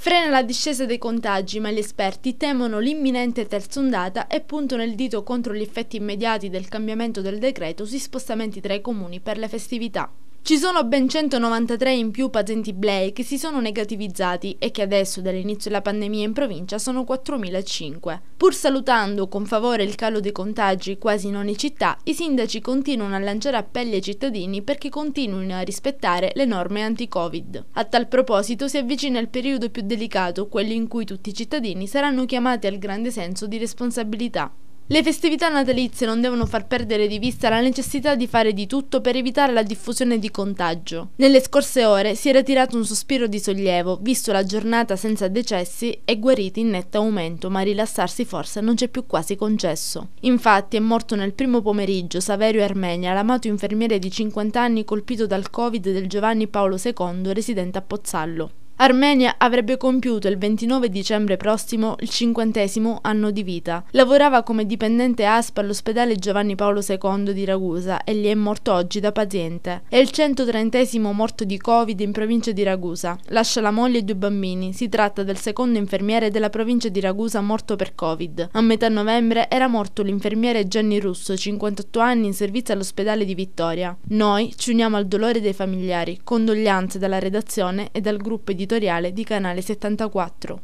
Frena la discesa dei contagi, ma gli esperti temono l'imminente terza ondata e puntano il dito contro gli effetti immediati del cambiamento del decreto sui spostamenti tra i comuni per le festività. Ci sono ben 193 in più pazienti Blay che si sono negativizzati e che adesso, dall'inizio della pandemia in provincia, sono 4.005. Pur salutando con favore il calo dei contagi quasi in ogni città, i sindaci continuano a lanciare appelli ai cittadini perché continuino a rispettare le norme anti-Covid. A tal proposito si avvicina il periodo più delicato, quello in cui tutti i cittadini saranno chiamati al grande senso di responsabilità. Le festività natalizie non devono far perdere di vista la necessità di fare di tutto per evitare la diffusione di contagio. Nelle scorse ore si era tirato un sospiro di sollievo, visto la giornata senza decessi e guariti in netto aumento, ma rilassarsi forse non c'è più quasi concesso. Infatti è morto nel primo pomeriggio Saverio Armenia, l'amato infermiere di 50 anni colpito dal Covid del Giovanni Paolo II, residente a Pozzallo. Armenia avrebbe compiuto il 29 dicembre prossimo il cinquantesimo anno di vita. Lavorava come dipendente ASP all'ospedale Giovanni Paolo II di Ragusa e gli è morto oggi da paziente. È il 130 morto di Covid in provincia di Ragusa. Lascia la moglie e due bambini. Si tratta del secondo infermiere della provincia di Ragusa morto per Covid. A metà novembre era morto l'infermiere Gianni Russo, 58 anni in servizio all'ospedale di Vittoria. Noi ci uniamo al dolore dei familiari. Condoglianze dalla redazione e dal gruppo editoriale di Canale 74.